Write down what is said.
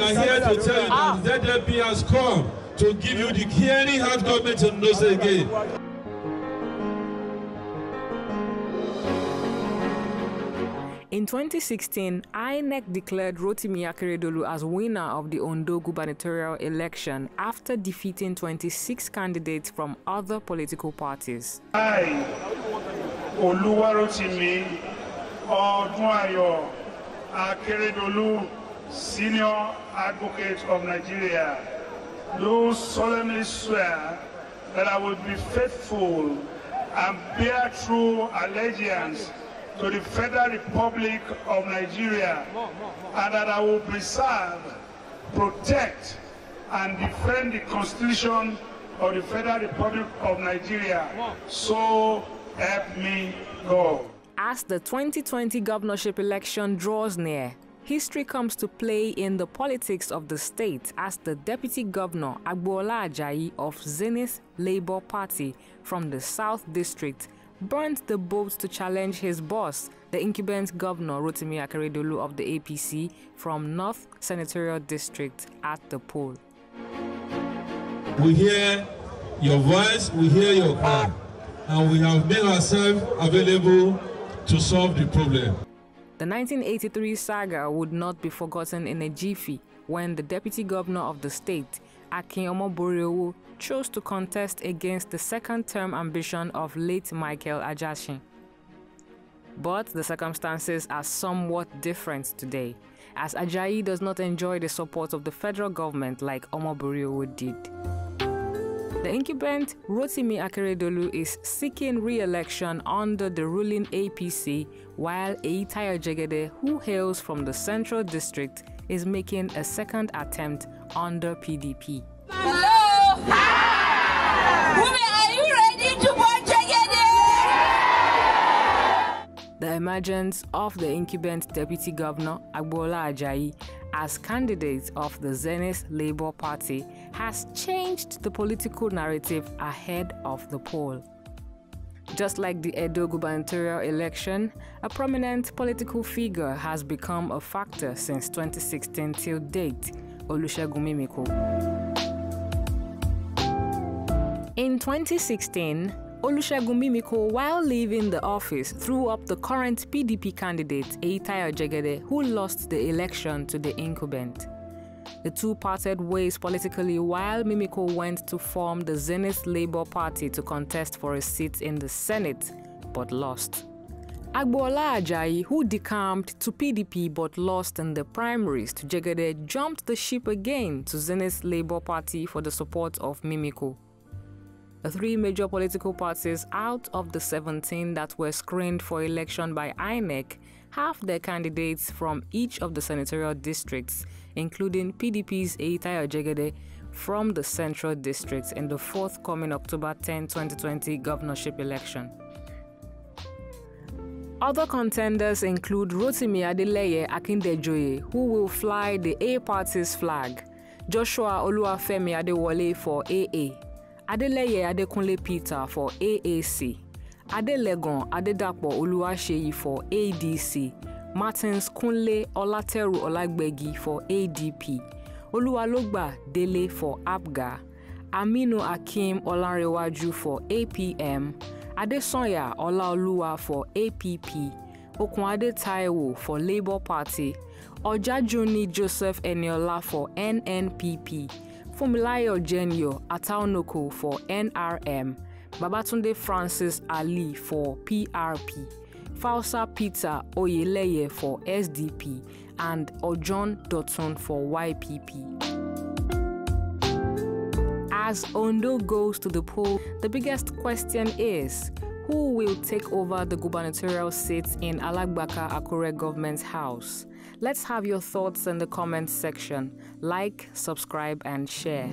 Are here to tell you that has come to give you the government in Nose again. In 2016, INEC declared Rotimi Akeredolu as winner of the Ondo gubernatorial election after defeating 26 candidates from other political parties. I, Oluwarotimi Odunayo Akeredolu, Senior Advocate of Nigeria, do solemnly swear that I will be faithful and bear true allegiance to the Federal Republic of Nigeria and that I will preserve, protect, and defend the Constitution of the Federal Republic of Nigeria. So help me God. As the 2020 governorship election draws near, history comes to play in the politics of the state as the deputy governor Agboola Ajayi of Zenith Labour Party from the South District burnt the boat to challenge his boss, the incumbent governor Rotimi Akeredolu of the APC from North Senatorial District at the poll. We hear your voice, we hear your cry, and we have made ourselves available to solve the problem. The 1983 saga would not be forgotten in a jiffy when the deputy governor of the state, Akin Omoboriowo, chose to contest against the second term ambition of late Michael Ajasin. But the circumstances are somewhat different today, as Ajayi does not enjoy the support of the federal government like Omoboriowo did. The incumbent Rotimi Akeredolu is seeking re-election under the ruling APC, while Eyitayo Jegede, who hails from the Central District, is making a second attempt under PDP. Hello? The emergence of the incumbent Deputy Governor Agboola Ajayi as candidate of the Zenith Labour Party has changed the political narrative ahead of the poll. Just like the Edo gubernatorial election, a prominent political figure has become a factor since 2016 till date, Olusegun Mimiko. In 2016, Olusegun Mimiko, while leaving the office, threw up the current PDP candidate Eyitayo Jegede, who lost the election to the incumbent. The two parted ways politically while Mimiko went to form the Zenith Labour Party to contest for a seat in the Senate, but lost. Agboola Ajayi, who decamped to PDP but lost in the primaries to Jegede, jumped the ship again to Zenith Labour Party for the support of Mimiko. The three major political parties out of the 17 that were screened for election by INEC have their candidates from each of the senatorial districts, including PDP's Eyitayo Jegede from the Central District in the forthcoming October 10, 2020 governorship election. Other contenders include Rotimi Adeleye Akindejoye, who will fly the A party's flag, Joshua Oluwafemi Adewole for AA, Adeleye Adekunle Peter for AAC, Adelegon Adedapo Oluwaseyi for ADC, Martins Kunle Olateru Olagbegi for ADP, Oluwalogba Dele for APGA, Aminu Akim Olanrewaju for APM, Adesanya Olaoluwa for APP, Okunade Taiwo for Labour Party, Ojajuni Joseph Eniola for NNPP, Fumilayo Genyo Ataonoko for NRM, Babatunde Francis Ali for PRP, Fausa Peter Oyeleye for SDP, and Ojon Dotun for YPP. As Ondo goes to the poll, the biggest question is who will take over the gubernatorial seat in Alagbaka Akure Government House? Let's have your thoughts in the comments section. Like, subscribe, and share.